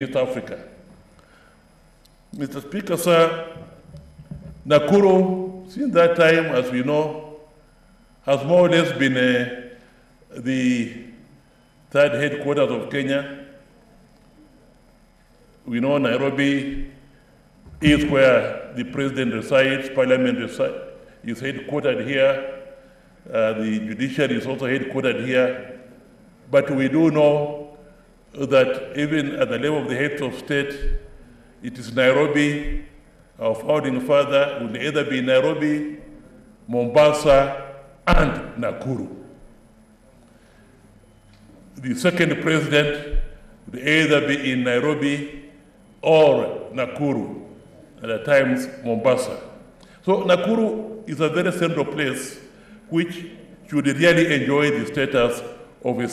East Africa. Mr. Speaker, sir, Nakuru, since that time, as we know, has more or less been uh, the third headquarters of Kenya. We know Nairobi is where the president resides, parliament resi- is headquartered here, uh, the judiciary is also headquartered here. But we do know that even at the level of the heads of state, it is Nairobi, our founding father will either be Nairobi, Mombasa, and Nakuru. The second president will either be in Nairobi or Nakuru, at times Mombasa. So Nakuru is a very central place which should really enjoy the status of a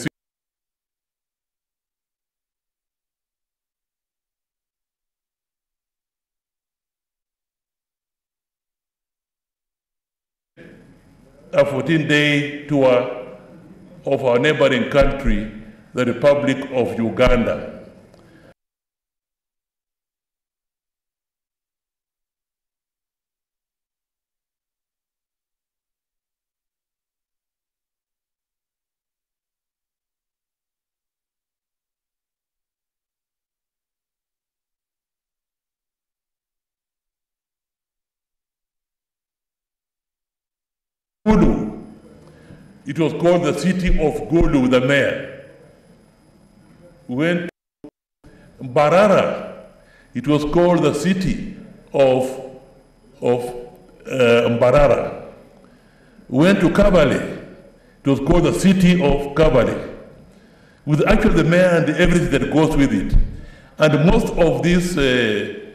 a 14 day tour of our neighboring country, the Republic of Uganda. Gulu. It was called the city of Gulu, the mayor. We went to Mbarara. It was called the city of, of uh, Mbarara. We went to Kabale. It was called the city of Kabale. With actually the mayor and everything that goes with it. And most of these uh,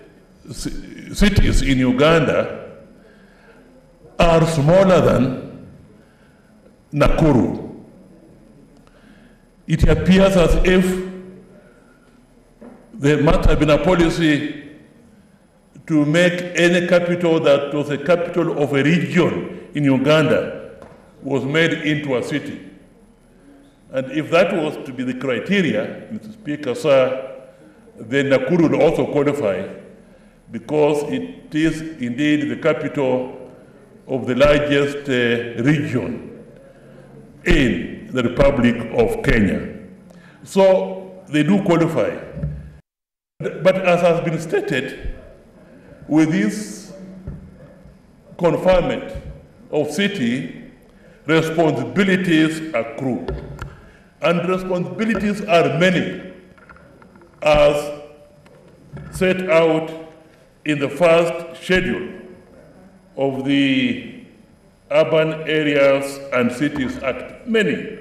ci- cities in Uganda are smaller than Nakuru. It appears as if there must have been a policy to make any capital that was a capital of a region in Uganda was made into a city. And if that was to be the criteria, Mr. Speaker, sir, then Nakuru would also qualify because it is indeed the capital of the largest uh, region in the Republic of Kenya. So they do qualify. But as has been stated, with this conferment of city, responsibilities accrue. And responsibilities are many, as set out in the first schedule of the Urban Areas and Cities Act. Many.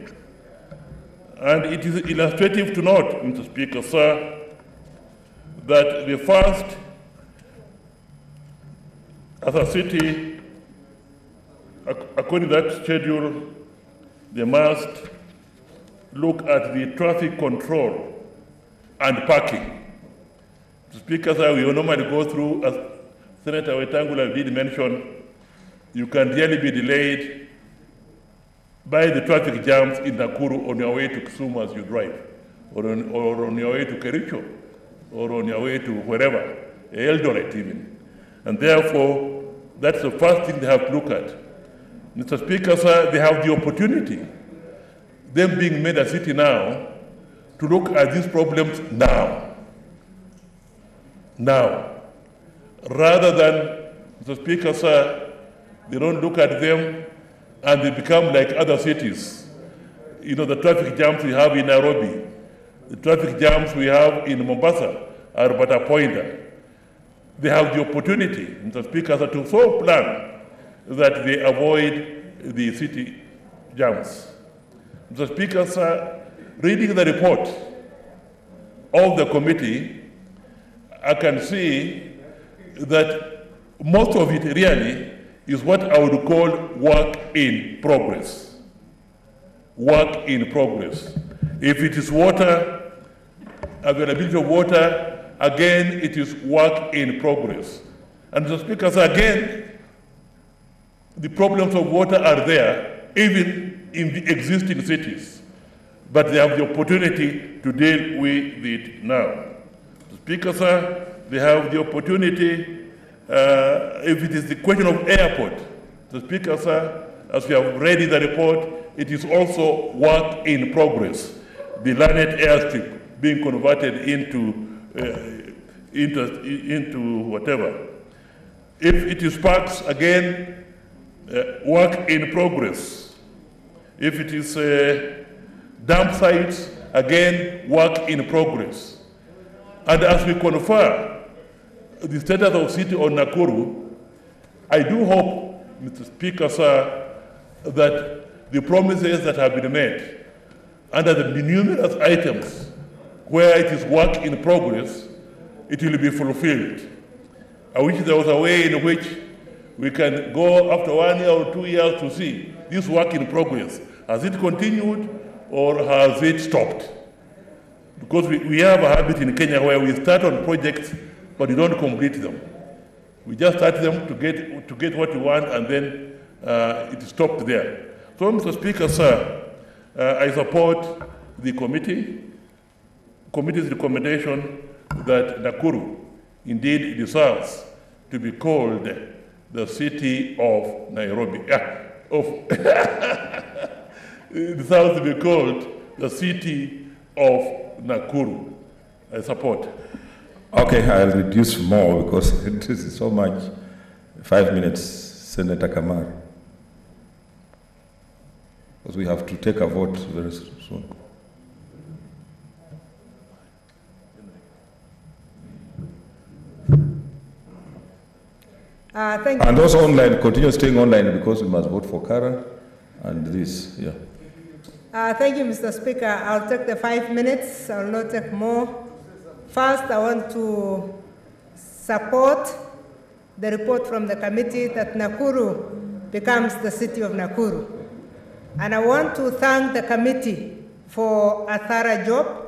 And it is illustrative to note, Mr. Speaker, sir, that the first, as a city, according to that schedule, they must look at the traffic control and parking. Speaker, sir, we normally go through, Senator Wetangula did mention, you can really be delayed by the traffic jams in Nakuru on your way to Kisumu as you drive, or on, or on your way to Kericho, or on your way to wherever, Eldoret even. And therefore, that's the first thing they have to look at. Mr. Speaker, sir, they have the opportunity, them being made a city now, to look at these problems now. Now. Rather than, Mr. Speaker, sir, they don't look at them and they become like other cities. You know, the traffic jams we have in Nairobi, the traffic jams we have in Mombasa are but a pointer. They have the opportunity, Mr. Speaker, sir, to so plan that they avoid the city jams. Mr. Speaker, sir, reading the report of the committee, I can see that most of it really is what I would call work in progress. Work in progress. If it is water, availability of water, again, it is work in progress. And the Speaker, sir, again, the problems of water are there, even in the existing cities, but they have the opportunity to deal with it now. Speaker, sir, they have the opportunity, uh, if it is the question of airport, the Speaker, sir, as we have read in the report, it is also work in progress. The Lanet airstrip being converted into, uh, into, into whatever. If it is parks, again, uh, work in progress. If it is uh, dump sites, again, work in progress. And as we confer the status of city of Nakuru, I do hope, Mr. Speaker, sir, that the promises that have been made under the numerous items where it is work in progress, it will be fulfilled. I wish there was a way in which we can go after one year or two years to see this work in progress. Has it continued or has it stopped? Because we, we have a habit in Kenya where we start on projects but you don't complete them. We just start them to get, to get what you want and then uh, it stopped there. So, Mr. Speaker, sir, uh, I support the committee, committee's recommendation that Nakuru indeed deserves to be called the city of Nairobi. Yeah, of deserves to be called the city of Nakuru. I support. Okay, I'll reduce more because this is so much. Five minutes, Senator Kamar. Because we have to take a vote very soon. Uh, thank you. And also online, continue staying online because we must vote for Kara and this, yeah. Uh, thank you, Mr. Speaker. I'll take the five minutes. I'll not take more. First, I want to support the report from the committee that Nakuru becomes the city of Nakuru. And I want to thank the committee for a thorough job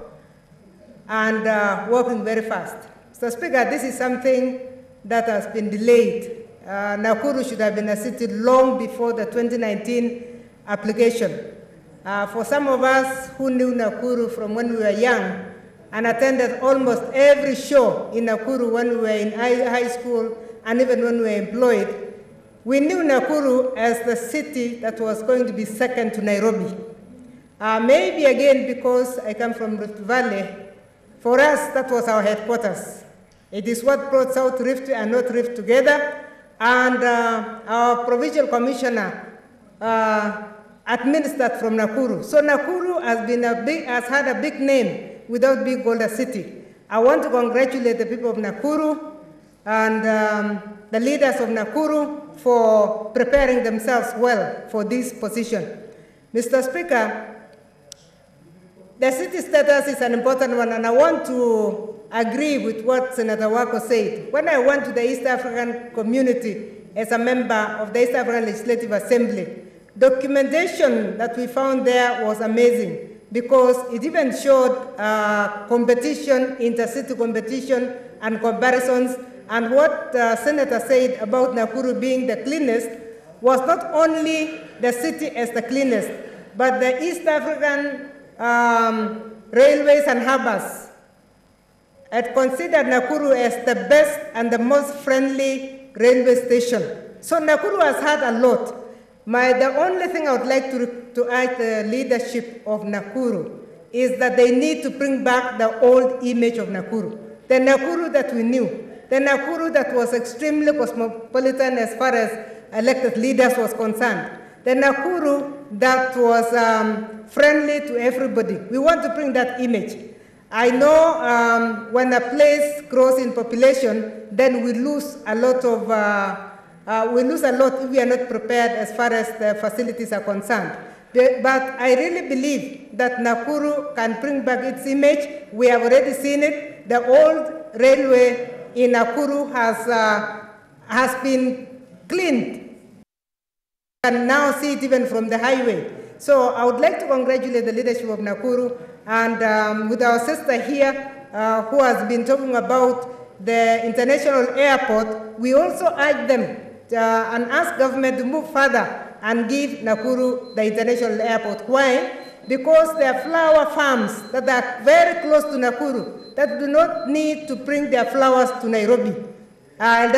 and uh, working very fast. Mr. Speaker, this is something that has been delayed. Uh, Nakuru should have been a city long before the 2019 application. Uh, for some of us who knew Nakuru from when we were young and attended almost every show in Nakuru when we were in high, school and even when we were employed, we knew Nakuru as the city that was going to be second to Nairobi. Uh, maybe again because I come from Rift Valley, for us that was our headquarters. It is what brought South Rift and North Rift together, and uh, our provincial commissioner uh, administered from Nakuru. So Nakuru has, been a big, has had a big name without being called a city. I want to congratulate the people of Nakuru and um, the leaders of Nakuru for preparing themselves well for this position. Mr. Speaker, the city status is an important one, and I want to agree with what Senator Wako said. When I went to the East African community as a member of the East African Legislative Assembly, documentation that we found there was amazing because it even showed uh, competition, intercity competition, and comparisons. And what the senator said about Nakuru being the cleanest was not only the city as the cleanest, but the East African um, railways and harbors had considered Nakuru as the best and the most friendly railway station. So Nakuru has had a lot. My, the only thing I would like to, to ask the leadership of Nakuru is that they need to bring back the old image of Nakuru. The Nakuru that we knew, the Nakuru that was extremely cosmopolitan as far as elected leaders was concerned, the Nakuru that was um, friendly to everybody. We want to bring that image. I know um, when a place grows in population, then we lose a lot of uh, uh, we lose a lot if we are not prepared as far as the facilities are concerned. But I really believe that Nakuru can bring back its image. We have already seen it. The old railway in Nakuru has, uh, has been cleaned. You can now see it even from the highway. So I would like to congratulate the leadership of Nakuru and um, with our sister here uh, who has been talking about the international airport, we also urge them uh, and ask government to move further and give Nakuru the international airport. Why? because there are flower farms that are very close to Nakuru that do not need to bring their flowers to Nairobi. Uh,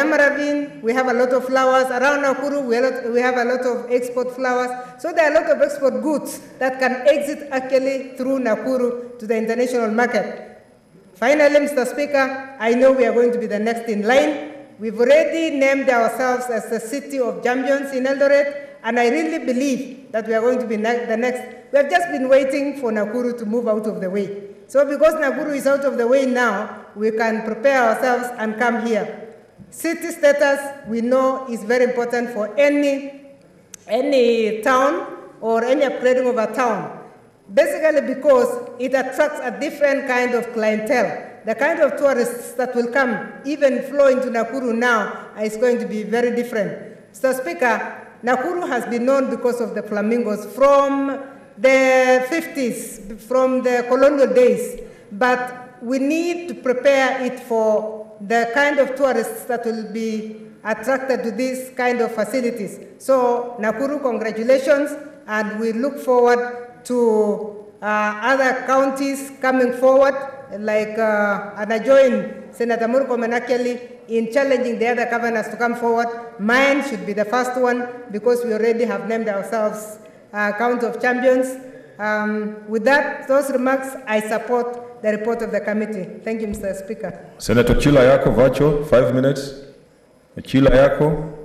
we have a lot of flowers. Around Nakuru, we, we have a lot of export flowers. So there are a lot of export goods that can exit actually through Nakuru to the international market. Finally, Mr. Speaker, I know we are going to be the next in line. We've already named ourselves as the city of champions in Eldoret, and I really believe that we are going to be ne- the next. We have just been waiting for Nakuru to move out of the way. So because Nakuru is out of the way now, we can prepare ourselves and come here. City status, we know, is very important for any any town or any upgrading of a town. Basically because it attracts a different kind of clientele. The kind of tourists that will come, even flow into Nakuru now, is going to be very different. Mr. Speaker, Nakuru has been known because of the flamingos from the 50s, from the colonial days, but we need to prepare it for the kind of tourists that will be attracted to these kind of facilities. So Nakuru, congratulations, and we look forward to uh, other counties coming forward, like, uh, and I join Senator Murkomen in challenging the other governors to come forward. Mine should be the first one because we already have named ourselves uh, County of Champions. Um, with that, those remarks, I support the report of the committee. Thank you, Mr. Speaker. Senator Chila yako five minutes. Chila yako.